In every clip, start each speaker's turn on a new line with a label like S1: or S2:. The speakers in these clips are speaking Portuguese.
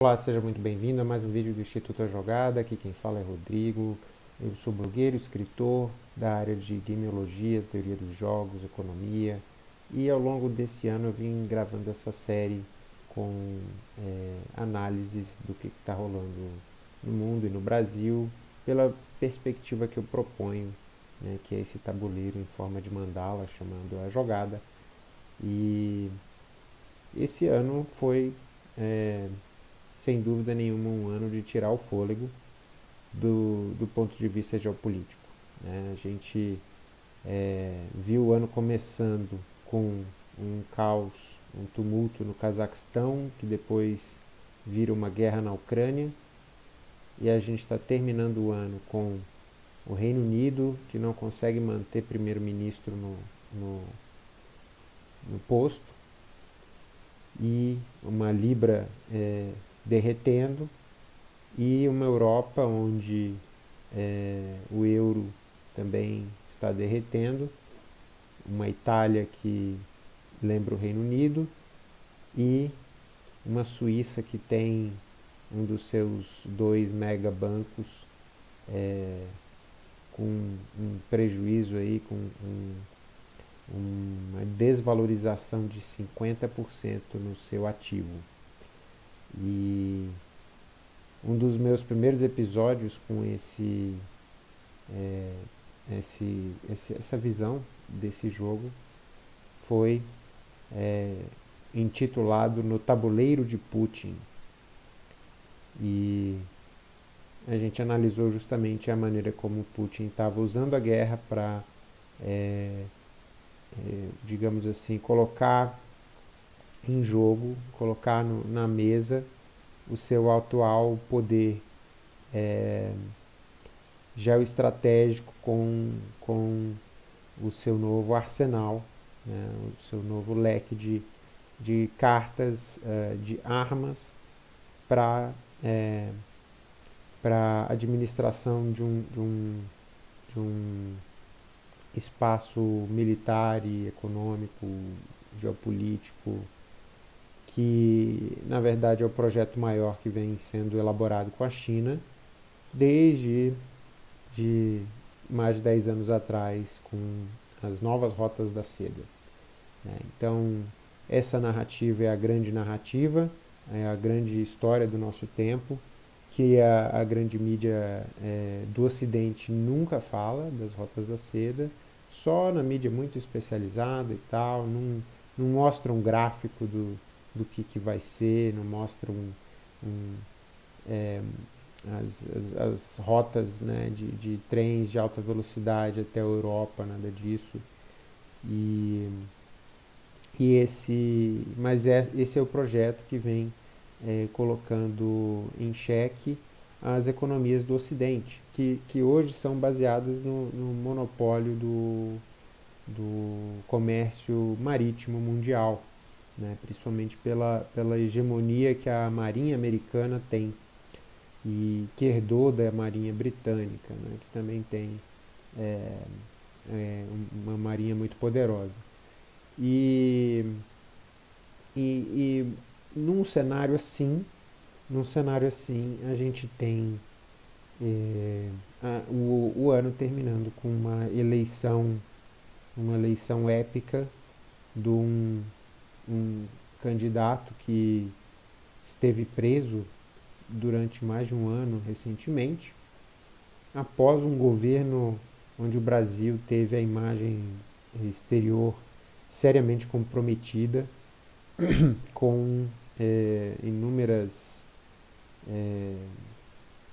S1: Olá, seja muito bem-vindo a mais um vídeo do Instituto A Jogada. Aqui quem fala é Rodrigo. Eu sou blogueiro, escritor da área de gameologia, teoria dos jogos, economia. E ao longo desse ano eu vim gravando essa série com é, análises do que está rolando no mundo e no Brasil pela perspectiva que eu proponho, né, que é esse tabuleiro em forma de mandala chamando A Jogada. E esse ano foi... É, sem dúvida nenhuma, um ano de tirar o fôlego do, do ponto de vista geopolítico. Né? A gente é, viu o ano começando com um caos, um tumulto no Cazaquistão, que depois vira uma guerra na Ucrânia, e a gente está terminando o ano com o Reino Unido, que não consegue manter primeiro-ministro no, no, no, posto, e uma Libra é, derretendo e uma Europa onde é, o euro também está derretendo, uma Itália que lembra o Reino Unido e uma Suíça que tem um dos seus dois megabancos é, com um prejuízo aí, com um, uma desvalorização de 50% no seu ativo. E um dos meus primeiros episódios com esse, é, esse, esse, essa visão desse jogo foi é, intitulado No Tabuleiro de Putin. E a gente analisou justamente a maneira como Putin estava usando a guerra para, é, é, digamos assim, colocar em jogo, colocar no, na mesa o seu atual poder é, geoestratégico com, com o seu novo arsenal, né, o seu novo leque de, de cartas, uh, de armas para é, para administração de um, de, um, de um espaço militar e econômico, geopolítico, que na verdade é o projeto maior que vem sendo elaborado com a China desde de mais de 10 anos atrás com as novas rotas da seda. Né? Então, essa narrativa é a grande narrativa, é a grande história do nosso tempo, que a, a grande mídia é, do Ocidente nunca fala das rotas da seda, só na mídia muito especializada e tal, não, não mostra um gráfico do, do que, que vai ser, não mostra um, um, é, as, as, as, rotas né, de, de trens de alta velocidade até a Europa, nada disso. E, e esse, mas é, esse é o projeto que vem é, colocando em xeque as economias do Ocidente, que, que hoje são baseadas no, no monopólio do, do comércio marítimo mundial né, principalmente pela, pela hegemonia que a Marinha Americana tem e que herdou da Marinha Britânica, né, que também tem é, é, uma marinha muito poderosa. E, e, e num cenário assim, num cenário assim, a gente tem é, a, o, o ano terminando com uma eleição, uma eleição épica de um um candidato que esteve preso durante mais de um ano recentemente, após um governo onde o Brasil teve a imagem exterior seriamente comprometida com é, inúmeras é,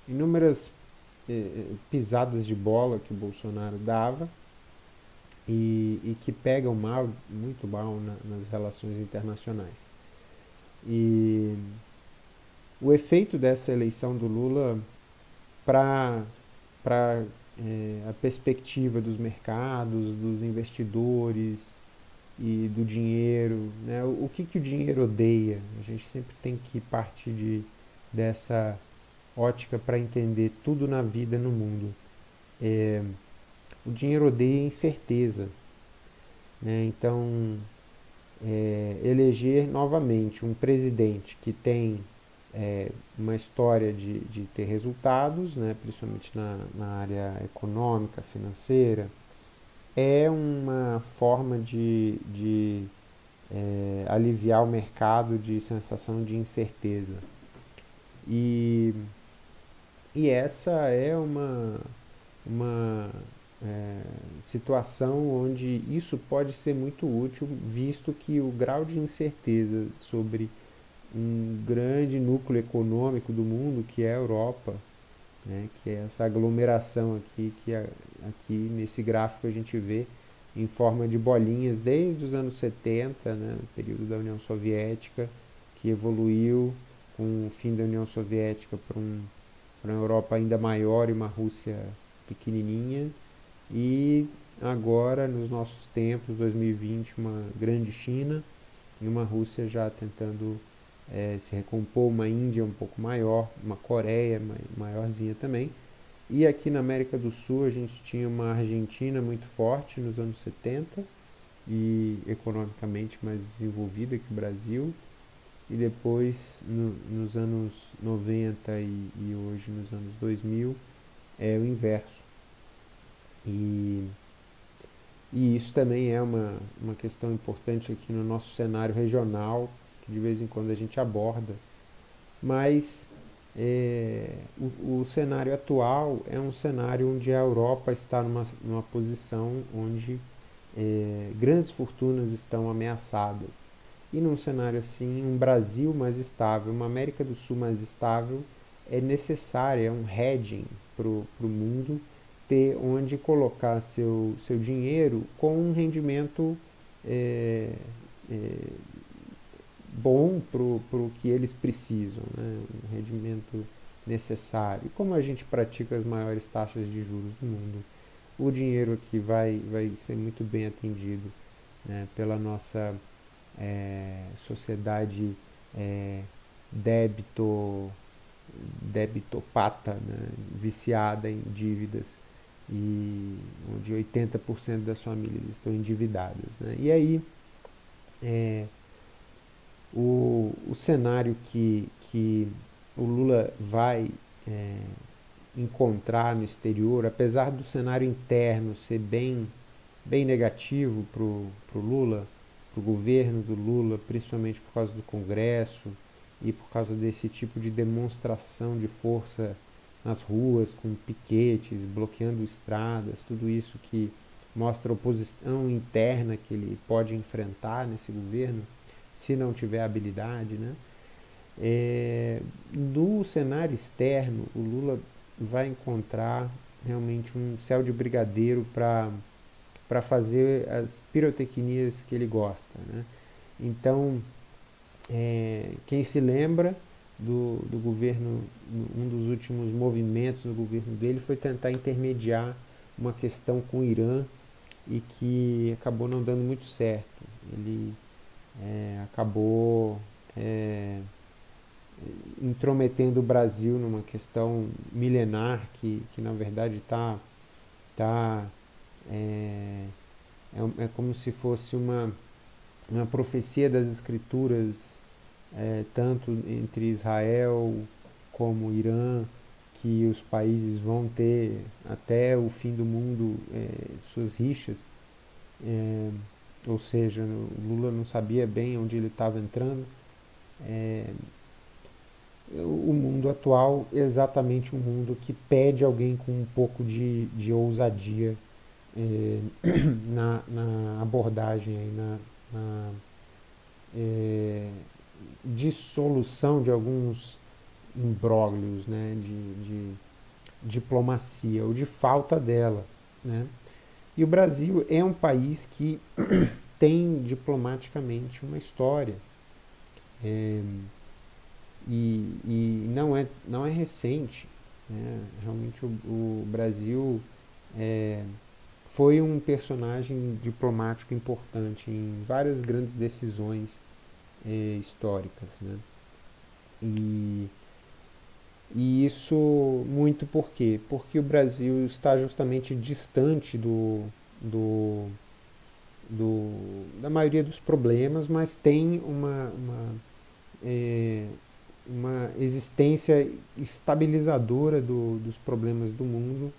S1: inúmeras é, pisadas de bola que o Bolsonaro dava e, e que pegam mal, muito mal na, nas relações internacionais. E o efeito dessa eleição do Lula para é, a perspectiva dos mercados, dos investidores e do dinheiro, né? o, o que, que o dinheiro odeia? A gente sempre tem que partir de, dessa ótica para entender tudo na vida, no mundo. É, o dinheiro odeia incerteza. Né? Então, é, eleger novamente um presidente que tem é, uma história de, de ter resultados, né, principalmente na, na área econômica, financeira, é uma forma de, de é, aliviar o mercado de sensação de incerteza. E, e essa é uma, uma é, situação onde isso pode ser muito útil, visto que o grau de incerteza sobre um grande núcleo econômico do mundo, que é a Europa, né, que é essa aglomeração aqui, que a, aqui nesse gráfico a gente vê em forma de bolinhas desde os anos 70, né, período da União Soviética, que evoluiu com o fim da União Soviética para um, uma Europa ainda maior e uma Rússia pequenininha, e agora, nos nossos tempos, 2020, uma grande China e uma Rússia já tentando é, se recompor, uma Índia um pouco maior, uma Coreia maiorzinha também. E aqui na América do Sul a gente tinha uma Argentina muito forte nos anos 70 e economicamente mais desenvolvida que o Brasil. E depois, no, nos anos 90 e, e hoje nos anos 2000, é o inverso. E, e isso também é uma, uma questão importante aqui no nosso cenário regional, que de vez em quando a gente aborda. Mas é, o, o, cenário atual é um cenário onde a Europa está numa, numa posição onde é, grandes fortunas estão ameaçadas. E num cenário assim, um Brasil mais estável, uma América do Sul mais estável, é necessário, é um hedging para o mundo ter onde colocar seu, seu dinheiro com um rendimento é, é, bom para o que eles precisam, né? um rendimento necessário. Como a gente pratica as maiores taxas de juros do mundo, o dinheiro aqui vai, vai ser muito bem atendido né? pela nossa é, sociedade é, débito debitopata, né? viciada em dívidas e onde 80% das famílias estão endividadas. Né? E aí, é, o, o cenário que, que o Lula vai é, encontrar no exterior, apesar do cenário interno ser bem, bem negativo para o Lula, para o governo do Lula, principalmente por causa do Congresso e por causa desse tipo de demonstração de força nas ruas, com piquetes, bloqueando estradas, tudo isso que mostra a oposição interna que ele pode enfrentar nesse governo, se não tiver habilidade. Né? É, do cenário externo, o Lula vai encontrar realmente um céu de brigadeiro para fazer as pirotecnias que ele gosta. Né? Então, é, quem se lembra do, do governo, um dos últimos movimentos do governo dele foi tentar intermediar uma questão com o Irã e que acabou não dando muito certo. Ele é, acabou é, intrometendo o Brasil numa questão milenar que, que na verdade está tá, é, é, é como se fosse uma, uma profecia das escrituras é, tanto entre Israel como Irã, que os países vão ter até o fim do mundo é, suas rixas. É, ou seja, o Lula não sabia bem onde ele estava entrando. É, o mundo atual é exatamente um mundo que pede alguém com um pouco de, de ousadia é, na, na, abordagem, na, na é, dissolução de alguns imbróglios né, de, de diplomacia ou de falta dela. Né? E o Brasil é um país que tem diplomaticamente uma história. É, e, e não, é, não é recente. Né? Realmente o, o Brasil é, foi um personagem diplomático importante em várias grandes decisões eh, históricas. Né? E, e isso muito por quê? Porque o Brasil está justamente distante do, do, do da maioria dos problemas, mas tem uma, uma é, uma existência estabilizadora do, dos problemas do mundo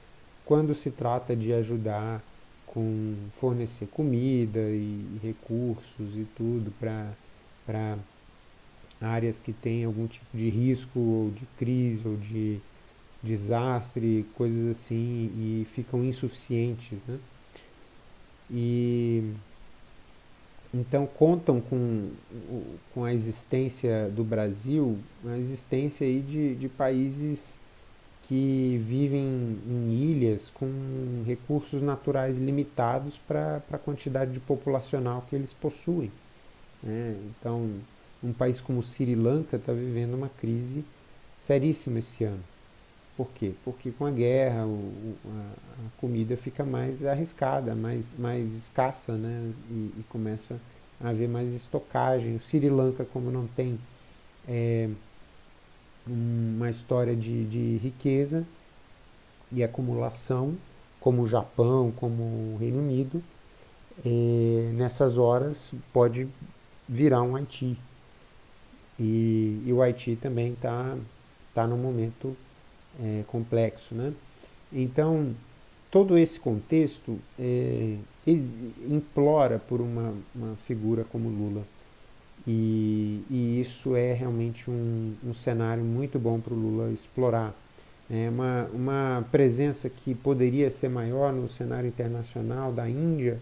S1: quando se trata de ajudar com fornecer comida e, recursos e tudo para áreas que têm algum tipo de risco ou de crise ou de desastre, coisas assim, e ficam insuficientes, né? E então contam com, com a existência do Brasil, a existência aí de, de países que vivem em ilhas com recursos naturais limitados para a quantidade de populacional que eles possuem. Né? Então, um país como Sri Lanka está vivendo uma crise seríssima esse ano. Por quê? Porque com a guerra o, a, comida fica mais arriscada, mais, mais escassa, né? E, e, começa a haver mais estocagem. O Sri Lanka, como não tem é, uma história de, de riqueza e acumulação, como o Japão, como o Reino Unido, é, nessas horas pode virar um Haiti. E, e o Haiti também está tá num momento é, complexo. Né? Então, todo esse contexto é, implora por uma, uma, figura como Lula. E, e isso é realmente um, um cenário muito bom para o Lula explorar. É uma, uma presença que poderia ser maior no cenário internacional da Índia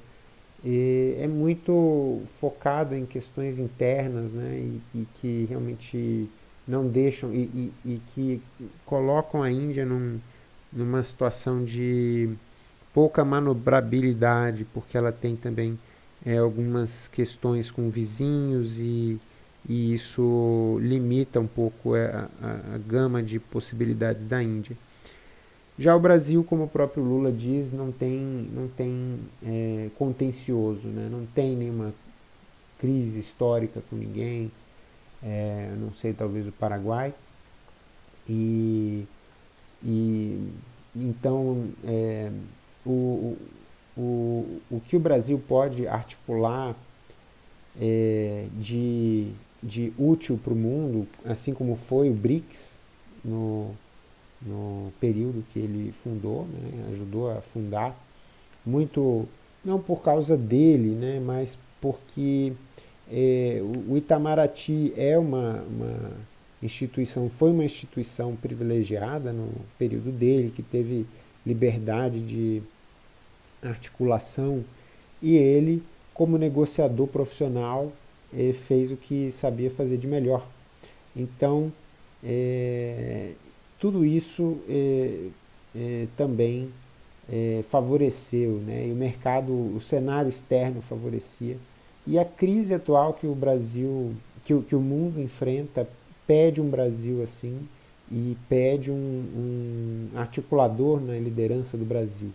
S1: é, é muito focada em questões internas né, e, e que realmente não deixam e, e, e que colocam a Índia num, numa situação de pouca manobrabilidade, porque ela tem também é, algumas questões com vizinhos e, e isso limita um pouco é, a, a, a, gama de possibilidades da Índia. Já o Brasil, como o próprio Lula diz, não tem, não tem é, contencioso, né? não tem nenhuma crise histórica com ninguém, é, não sei, talvez o Paraguai. E, e então é, o, o, o que o Brasil pode articular é, de, de útil para o mundo, assim como foi o BRICS no, no período que ele fundou, né, ajudou a fundar, muito não por causa dele, né, mas porque é, o Itamaraty é uma, uma instituição, foi uma instituição privilegiada no período dele, que teve liberdade de articulação, e ele, como negociador profissional, é, fez o que sabia fazer de melhor. Então, é, tudo isso é, é também é, favoreceu, né? e o mercado, o cenário externo favorecia e a crise atual que o Brasil, que, o, que o mundo enfrenta, pede um Brasil assim e pede um, um articulador na liderança do Brasil.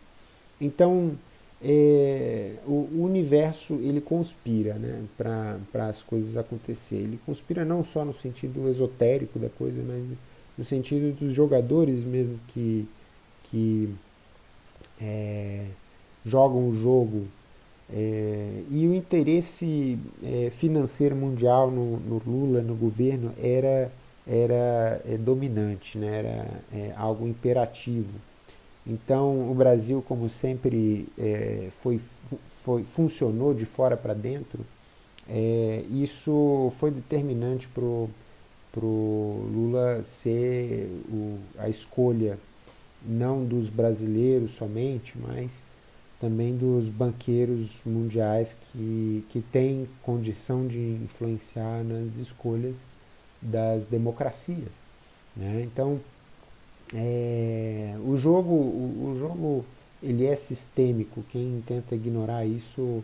S1: Então, é, o, o, universo ele conspira né, para as coisas acontecerem. Ele conspira não só no sentido esotérico da coisa, mas no sentido dos jogadores mesmo que, que é, jogam o jogo é, e o interesse é, financeiro mundial no, no, Lula, no governo, era, era é, dominante, né? era é, algo imperativo. Então, o Brasil, como sempre é, foi, foi, funcionou de fora para dentro, isso foi determinante para o Lula ser o, a escolha não dos brasileiros somente, mas também dos banqueiros mundiais que, que têm condição de influenciar nas escolhas das democracias. Né? Então, é, o jogo, o, o, jogo ele é sistêmico. Quem tenta ignorar isso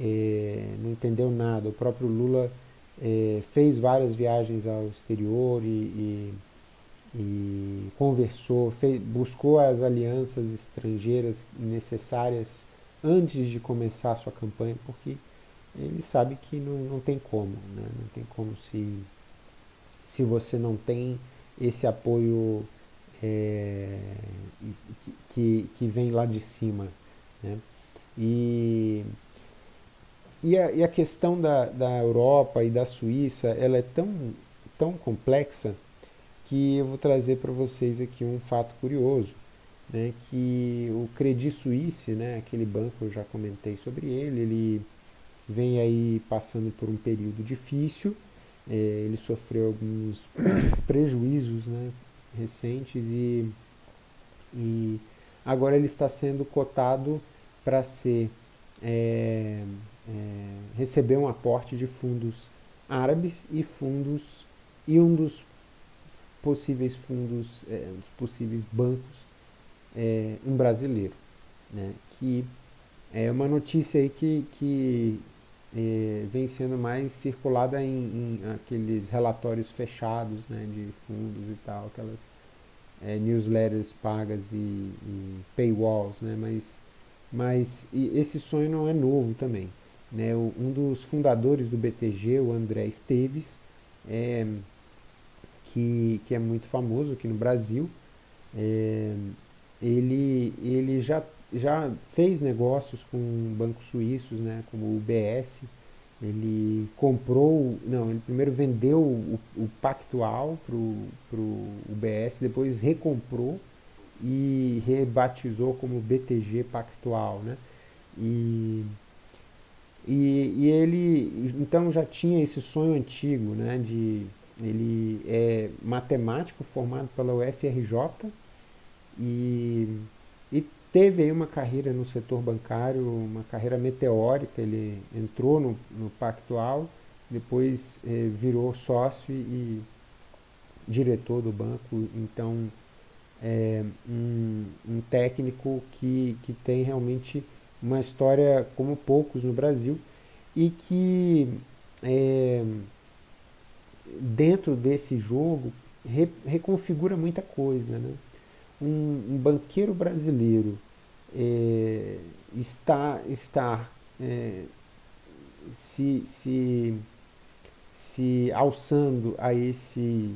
S1: é, não entendeu nada. O próprio Lula é, fez várias viagens ao exterior e, e, e conversou, fez, buscou as alianças estrangeiras necessárias antes de começar a sua campanha, porque ele sabe que não, não tem como, né? não tem como se, se você não tem esse apoio é, que, que vem lá de cima. Né? E, e, a, e a questão da, da Europa e da Suíça, ela é tão tão complexa que eu vou trazer para vocês aqui um fato curioso, né, que o Credit Suisse, né, aquele banco eu já comentei sobre ele, ele vem aí passando por um período difícil, é, ele sofreu alguns prejuízos né, recentes e, e agora ele está sendo cotado para ser é, é, receber um aporte de fundos árabes e fundos e um dos possíveis fundos, é, dos possíveis bancos, é, um brasileiro, né, que é uma notícia aí que, que é, vem sendo mais circulada em, em, aqueles relatórios fechados né, de fundos e tal, aquelas é, newsletters pagas e, e, paywalls, né, mas, mas esse sonho não é novo também. Né, um dos fundadores do BTG, o André Esteves, é, que, que é muito famoso aqui no Brasil, é, ele, ele já, já fez negócios com bancos suíços, né, como o UBS, ele comprou, não, ele primeiro vendeu o, o Pactual para o UBS, depois recomprou e rebatizou como BTG Pactual, né? E, e, e, ele então já tinha esse sonho antigo, né? De, ele é matemático formado pela UFRJ e, e teve aí uma carreira no setor bancário, uma carreira meteórica, ele entrou no, no Pactual, depois eh, virou sócio e diretor do banco, então é um, um técnico que, que tem realmente uma história como poucos no Brasil e que é, dentro desse jogo re, reconfigura muita coisa. Né? Um, um banqueiro brasileiro é, está, está é, se, se, se alçando a esse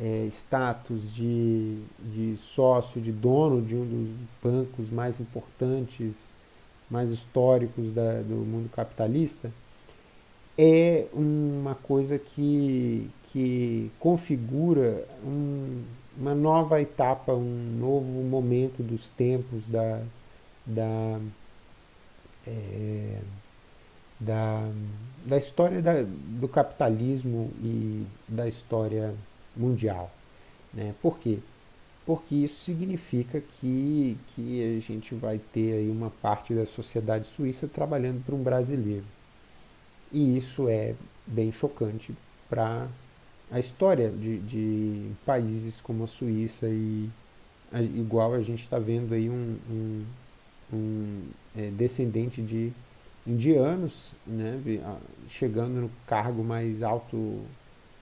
S1: é, status de, de sócio, de dono de um dos bancos mais importantes, mais históricos da, do mundo capitalista, é uma coisa que, que configura um, uma nova etapa, um novo momento dos tempos da, da, é, da, da história da, do capitalismo e da história mundial. Né? Por quê? Porque isso significa que, que a gente vai ter aí uma parte da sociedade suíça trabalhando para um brasileiro. E isso é bem chocante para a história de, de, países como a Suíça e a, igual a gente está vendo aí um, um, um é, descendente de indianos né, chegando no cargo mais alto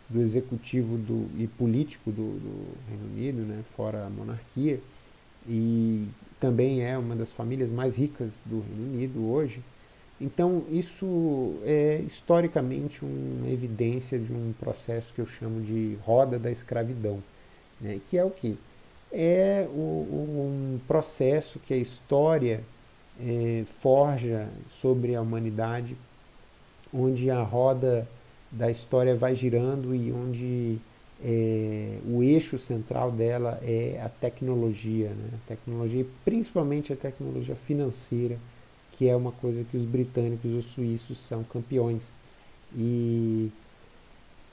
S1: do executivo do, e político do, do Reino Unido, né, fora a monarquia, e também é uma das famílias mais ricas do Reino Unido hoje. Então, isso é historicamente uma evidência de um processo que eu chamo de roda da escravidão, né? que é o que? É o, um processo que a história é, forja sobre a humanidade, onde a roda da história vai girando e onde é, o eixo central dela é a tecnologia, né? a tecnologia, principalmente a tecnologia financeira, que é uma coisa que os britânicos e os suíços são campeões. E,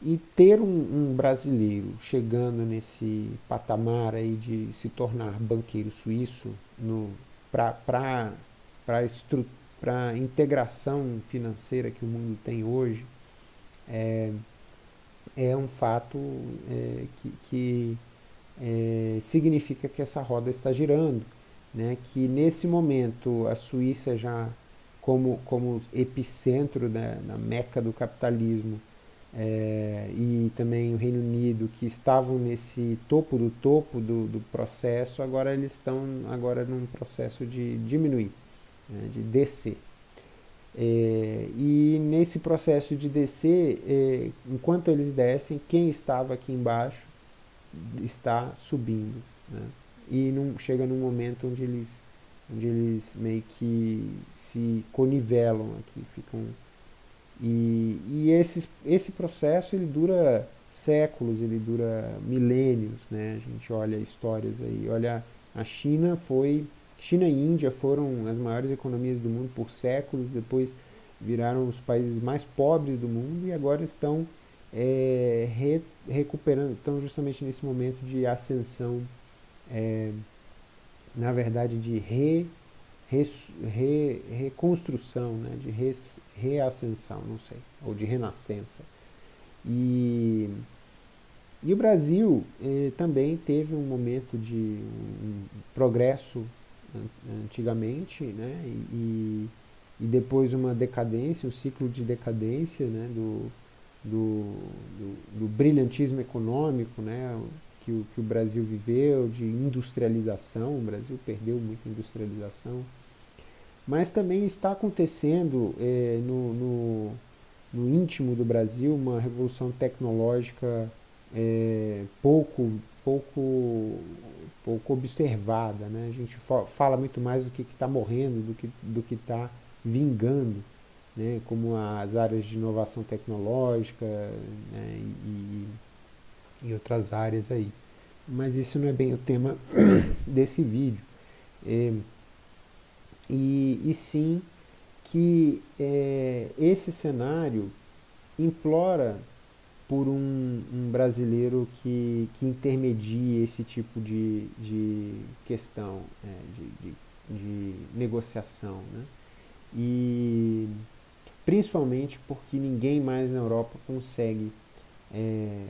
S1: e ter um, um brasileiro chegando nesse patamar aí de se tornar banqueiro suíço para a integração financeira que o mundo tem hoje, é, é um fato é, que, que é, significa que essa roda está girando né, que nesse momento a Suíça já como, como epicentro né, na meca do capitalismo é, e também o Reino Unido que estavam nesse topo do topo do, do processo agora eles estão agora num processo de diminuir né, de descer é, e nesse processo de descer é, enquanto eles descem quem estava aqui embaixo está subindo né? e num, chega num momento onde eles, onde eles meio que se conivelam aqui, ficam e, e esses, esse processo ele dura séculos, ele dura milênios, né? A gente olha histórias aí, olha a China foi, China e Índia foram as maiores economias do mundo por séculos, depois viraram os países mais pobres do mundo e agora estão é, re, recuperando, estão justamente nesse momento de ascensão, é, na verdade de re, re, re, reconstrução, né, de re, reascensão, não sei, ou de renascença. E, e o Brasil eh, também teve um momento de um progresso antigamente, né, e, e depois uma decadência, um ciclo de decadência né, do, do, do, do brilhantismo econômico né, que, o, que o Brasil viveu, de industrialização, o Brasil perdeu muita industrialização, mas também está acontecendo eh, no, no no íntimo do Brasil uma revolução tecnológica é, pouco, pouco, pouco observada. Né? A gente fala muito mais do que está morrendo do que do está vingando, né? como as áreas de inovação tecnológica né? e, e outras áreas aí. Mas isso não é bem o tema desse vídeo. É, e, e sim que é, esse cenário implora por um, um, brasileiro que, que intermedie esse tipo de, de questão, é, de, de, de, negociação. Né? E principalmente porque ninguém mais na Europa consegue é,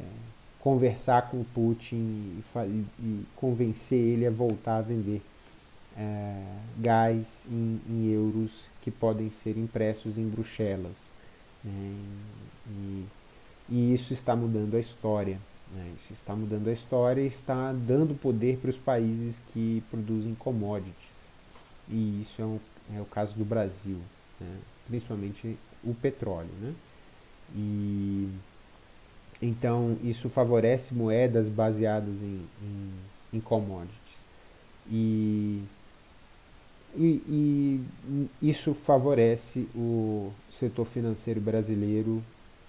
S1: conversar com o Putin e, e, convencer ele a voltar a vender é, gás em, em euros que podem ser impressos em Bruxelas. Né? E, e, isso está mudando a história. Né? Isso está mudando a história e está dando poder para os países que produzem commodities. E isso é, um, é o caso do Brasil, né? principalmente o petróleo. Né? E, então, isso favorece moedas baseadas em, em, em commodities. E e, e, isso favorece o setor financeiro brasileiro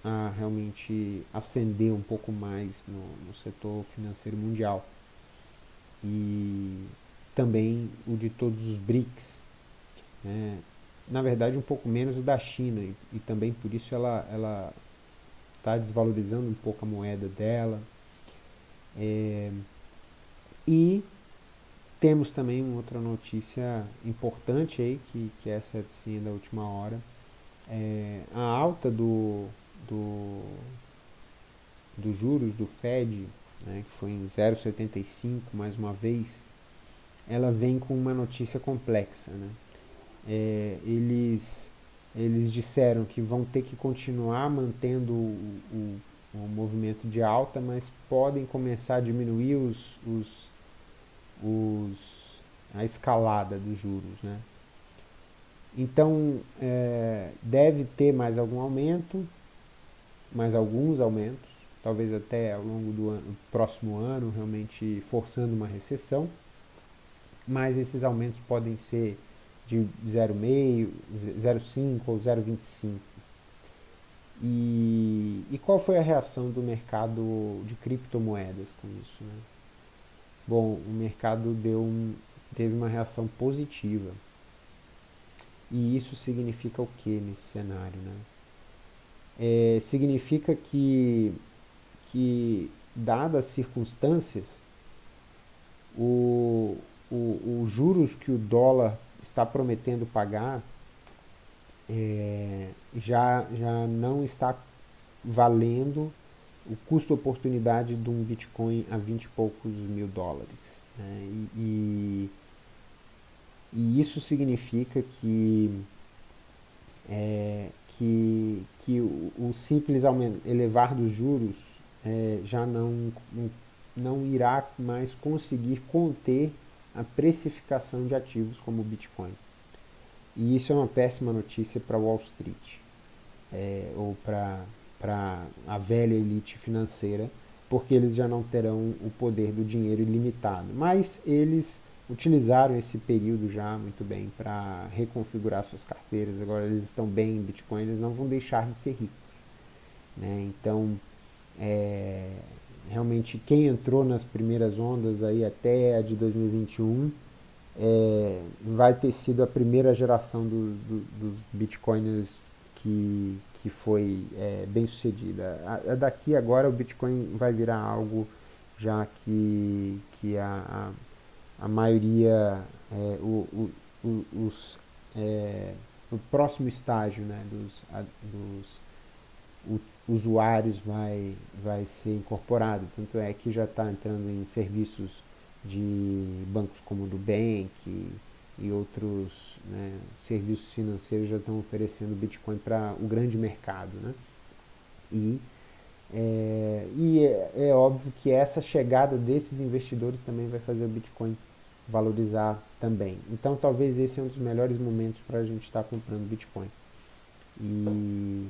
S1: a realmente ascender um pouco mais no, no setor financeiro mundial. E também o de todos os BRICS. Né? Na verdade, um pouco menos o da China, e, e também por isso ela está desvalorizando um pouco a moeda dela. É, e temos também uma outra notícia importante aí, que, que essa é sim da última hora. É, a alta do, do, do juros do Fed, né, que foi em 0,75 mais uma vez, ela vem com uma notícia complexa. Né? É, eles, eles disseram que vão ter que continuar mantendo o, o, o movimento de alta, mas podem começar a diminuir os, os os, a escalada dos juros. Né? Então, é, deve ter mais algum aumento, mais alguns aumentos, talvez até ao longo do ano, próximo ano, realmente forçando uma recessão, mas esses aumentos podem ser de 0,5, 0,5 ou 0,25. E, e qual foi a reação do mercado de criptomoedas com isso? Né? Bom, o mercado deu um, teve uma reação positiva. E isso significa o que nesse cenário? Né? É, significa que, que, dadas as circunstâncias, o, o, os juros que o dólar está prometendo pagar é, já, já não está valendo o custo-oportunidade de um Bitcoin a 20 e poucos mil dólares. Né? E, e, e, isso significa que, é, que, que o, o simples elevar dos juros é, já não, não irá mais conseguir conter a precificação de ativos como o Bitcoin. E isso é uma péssima notícia para Wall Street, é, ou para a velha elite financeira, porque eles já não terão o poder do dinheiro ilimitado. Mas eles utilizaram esse período já muito bem para reconfigurar suas carteiras. Agora eles estão bem em Bitcoin, eles não vão deixar de ser ricos. Né? Então, é, realmente quem entrou nas primeiras ondas aí até a de 2021 é, vai ter sido a primeira geração do, do, dos bitcoiners que, que foi é, bem sucedida. A, a daqui agora o Bitcoin vai virar algo já que, que a, a, a maioria, é, o, o, os, é, o próximo estágio né, dos, a, dos usuários vai, vai ser incorporado. Tanto é que já está entrando em serviços de bancos como o do Bank e, e outros né, serviços financeiros já estão oferecendo Bitcoin para o grande mercado. Né? E, é, e é, é, óbvio que essa chegada desses investidores também vai fazer o Bitcoin valorizar também. Então talvez esse é um dos melhores momentos para a gente estar tá comprando Bitcoin. E,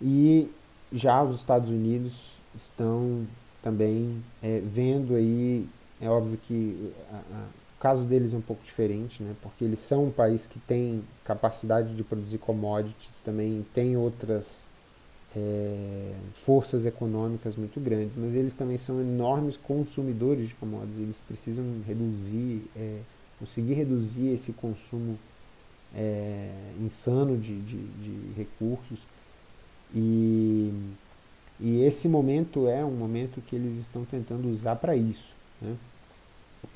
S1: e já os Estados Unidos estão também é, vendo aí, é óbvio que a, a, o caso deles é um pouco diferente, né, porque eles são um país que tem capacidade de produzir commodities, também tem outras é, forças econômicas muito grandes, mas eles também são enormes consumidores de commodities, eles precisam reduzir, é, conseguir reduzir esse consumo é, insano de, de, de recursos e e esse momento é um momento que eles estão tentando usar para isso. Né?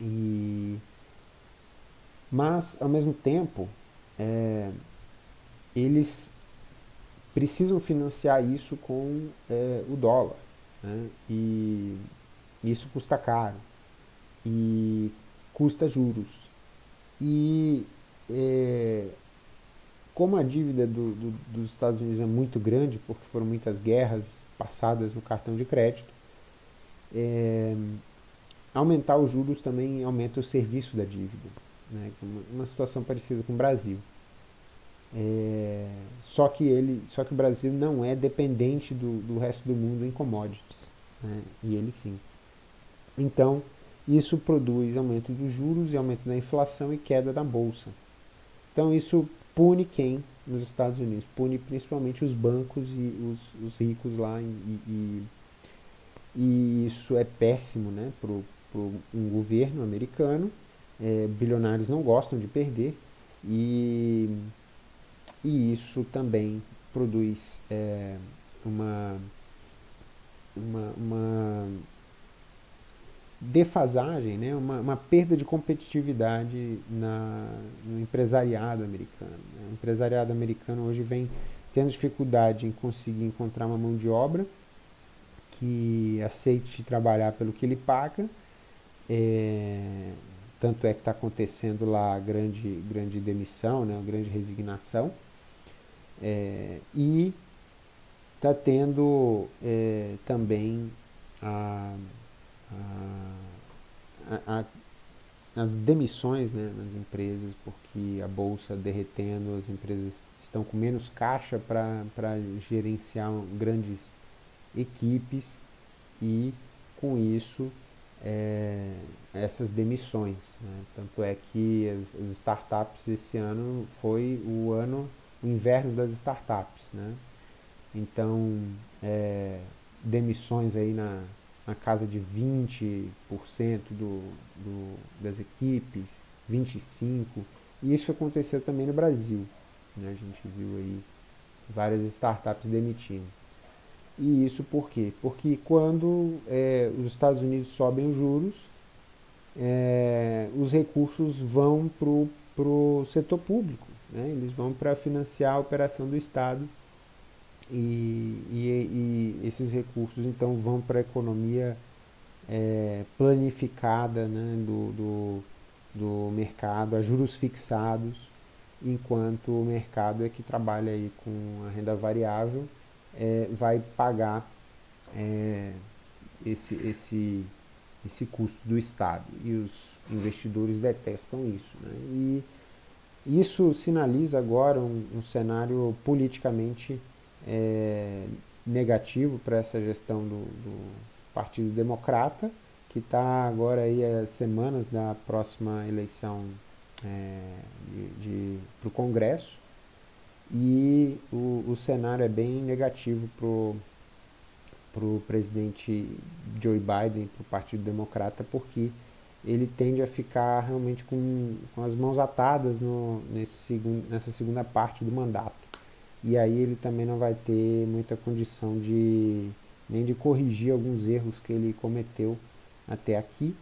S1: E, mas, ao mesmo tempo, é, eles precisam financiar isso com é, o dólar. Né? E isso custa caro. E custa juros. E é, como a dívida do, do, dos Estados Unidos é muito grande, porque foram muitas guerras passadas no cartão de crédito. É, aumentar os juros também aumenta o serviço da dívida, né? uma, uma situação parecida com o Brasil. É, só que ele, só que o Brasil não é dependente do, do resto do mundo em commodities, né? e ele sim. Então isso produz aumento dos juros e aumento da inflação e queda da bolsa. Então isso pune quem nos Estados Unidos. Pune principalmente os bancos e os, os ricos lá. E, e, e, isso é péssimo né, para um governo americano. É, bilionários não gostam de perder. E, e isso também produz é, uma, uma, uma defasagem, né, uma, uma perda de competitividade na, no empresariado americano. Né? O empresariado americano hoje vem tendo dificuldade em conseguir encontrar uma mão de obra que aceite trabalhar pelo que ele paga. É, tanto é que está acontecendo lá a grande, grande demissão, né, a grande resignação. É, e está tendo é, também a a, a, as demissões né, nas empresas, porque a bolsa derretendo, as empresas estão com menos caixa para gerenciar grandes equipes e com isso é, essas demissões. Né? Tanto é que as, as, startups esse ano foi o ano, o inverno das startups. Né? Então, é, demissões aí na, na casa de 20% do, do, das equipes, 25%. E isso aconteceu também no Brasil. Né? A gente viu aí várias startups demitindo. E isso por quê? Porque quando é, os Estados Unidos sobem os juros, é, os recursos vão para o setor público. Né? Eles vão para financiar a operação do Estado e, e, e esses recursos então vão para a economia é, planificada né, do, do, do mercado, a juros fixados, enquanto o mercado é que trabalha aí com a renda variável, é, vai pagar é, esse, esse, esse custo do Estado. E os investidores detestam isso. Né? E isso sinaliza agora um, um cenário politicamente é, negativo para essa gestão do, do, Partido Democrata, que está agora aí a semanas da próxima eleição é, para o Congresso. E o, o, cenário é bem negativo o presidente Joe Biden, para o Partido Democrata, porque ele tende a ficar realmente com, com as mãos atadas no, nesse segundo, nessa segunda parte do mandato. E aí ele também não vai ter muita condição de nem de corrigir alguns erros que ele cometeu até aqui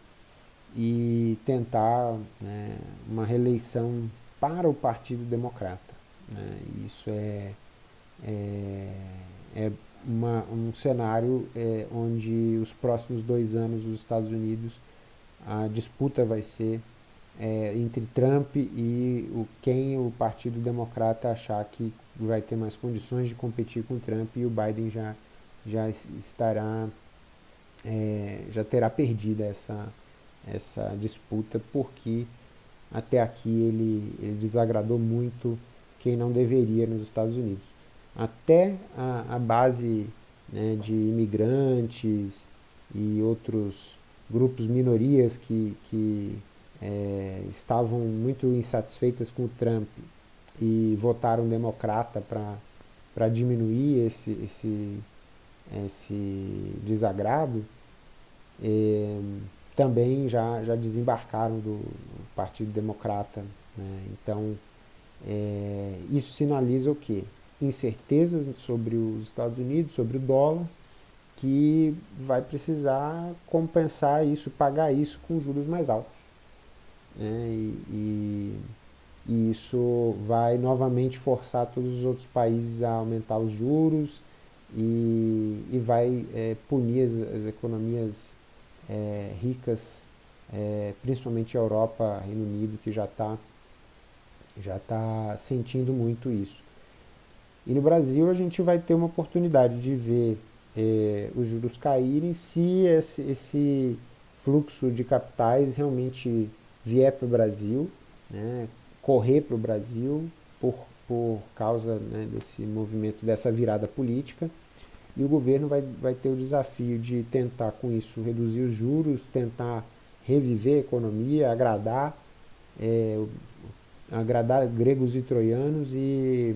S1: e tentar né, uma reeleição para o Partido Democrata. Né? Isso é, é, é uma, um cenário é, onde os próximos dois anos dos Estados Unidos a disputa vai ser é, entre Trump e o, quem o Partido Democrata achar que vai ter mais condições de competir com Trump e o Biden já, já estará é, já terá perdido essa, essa disputa porque até aqui ele, ele desagradou muito quem não deveria nos Estados Unidos. Até a, a base né, de imigrantes e outros grupos, minorias que, que é, estavam muito insatisfeitas com o Trump e votaram democrata para diminuir esse, esse, esse desagrado, é, também já, já desembarcaram do Partido Democrata. Né? Então, é, isso sinaliza o quê? Incertezas sobre os Estados Unidos, sobre o dólar, que vai precisar compensar isso, pagar isso com juros mais altos. Né? E, e, e, isso vai novamente forçar todos os outros países a aumentar os juros e, e vai é, punir as, as economias é, ricas, é, principalmente a Europa, Reino Unido, que já está já tá sentindo muito isso. E no Brasil a gente vai ter uma oportunidade de ver é, os juros caírem se esse, esse, fluxo de capitais realmente vier para o Brasil, né, correr para o Brasil por, por causa né, desse movimento, dessa virada política. E o governo vai, vai ter o desafio de tentar com isso reduzir os juros, tentar reviver a economia, agradar, é, agradar gregos e troianos e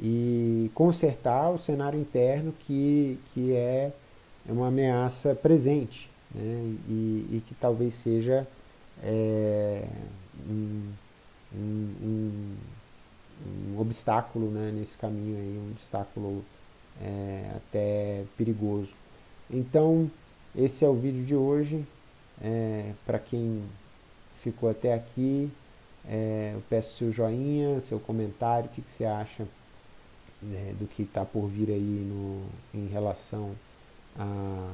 S1: e consertar o cenário interno que, que é, é uma ameaça presente né, e, e, que talvez seja é, um, um, um, obstáculo né, nesse caminho aí, um obstáculo é, até perigoso. Então, esse é o vídeo de hoje. É, Para quem ficou até aqui, é, eu peço seu joinha, seu comentário, o que, que você acha né, do que está por vir aí no, em relação a,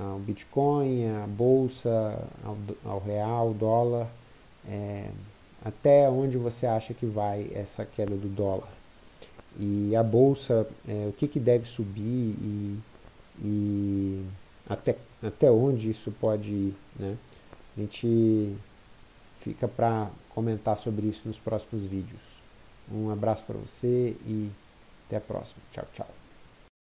S1: ao Bitcoin, à Bolsa, ao, ao real, dólar, é, até onde você acha que vai essa queda do dólar. E a Bolsa, é, o que, que deve subir e, e até, até onde isso pode ir. Né? A gente fica para comentar sobre isso nos próximos vídeos. Um abraço para você e até a próxima. Tchau, tchau.